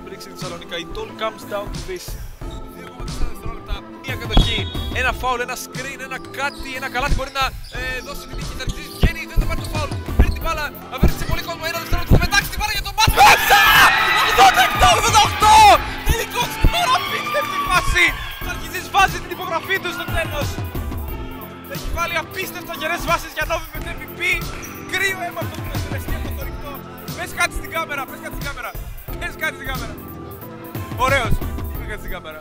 δεν μπρίξει τη Θεσσαλονίκα. It all comes down to this. 2,4 δευτερόλεπτα, μία κατοχή, ένα φάουλ, ένα screen, ένα κάτι, ένα καλάθι μπορεί να ε, δώσει την νίκη. Τερτζής βγαίνει, δεν θα πάρει το φάουλ. Παίρνει την μπάλα, αφέρει σε πολύ κόσμο. Ένα δευτερόλεπτο θα πετάξει την μπάλα για τον μάτς. Μέσα! 88-88! Τελικός σκορ, απίστευτη φάση. Ο Αλκιζής βάζει την υπογραφή του στο τέλος. Έχει βάλει απίστευτα γερές βάσεις για Νόβι με το MVP. Κρύο αίμα από τον Πεσλεστή από το ρηκτό. Πες κάτι στην κάμερα, πες κάτι στην κάμερα. Πες κάτι στην κάμερα. Ωραίος. Είπε κάτι στην κάμερα.